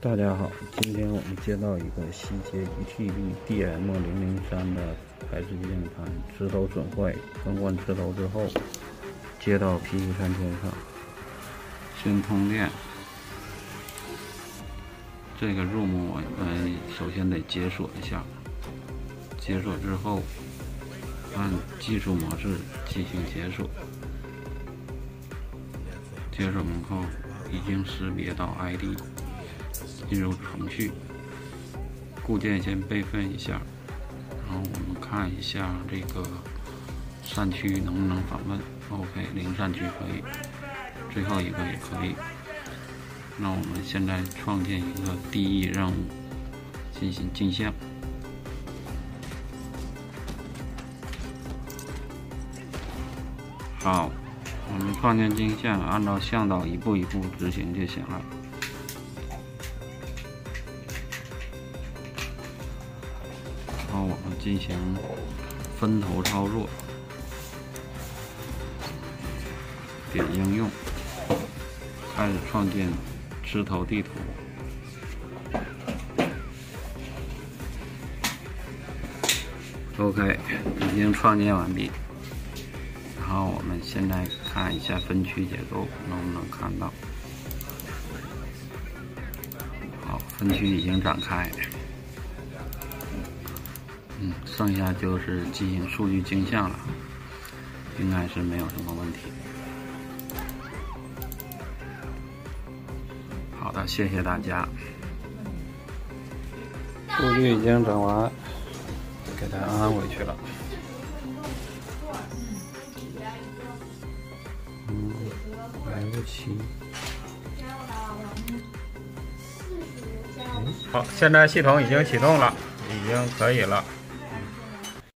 大家好，今天我们接到一个希捷 1TB DM003 的台式键盘磁头损坏，更换磁头之后，接到 PQ 三千上，先通电。这个 ROM 我们首先得解锁一下，解锁之后按技术模式进行解锁，解锁门后已经识别到 ID。进入程序，固件先备份一下，然后我们看一下这个扇区能不能访问。OK，零扇区可以，最后一个也可以。那我们现在创建一个 DE 任务，进行镜像。好，我们创建镜像，按照向导一步一步执行就行了。然后我们进行分头操作，点应用，开始创建枝头地图。OK，已经创建完毕。然后我们现在看一下分区结构，能不能看到？好，分区已经展开。嗯，剩下就是进行数据镜像了，应该是没有什么问题。好的，谢谢大家。数据已经整完，给它安回去了。嗯来不及。好，现在系统已经启动了，已经可以了。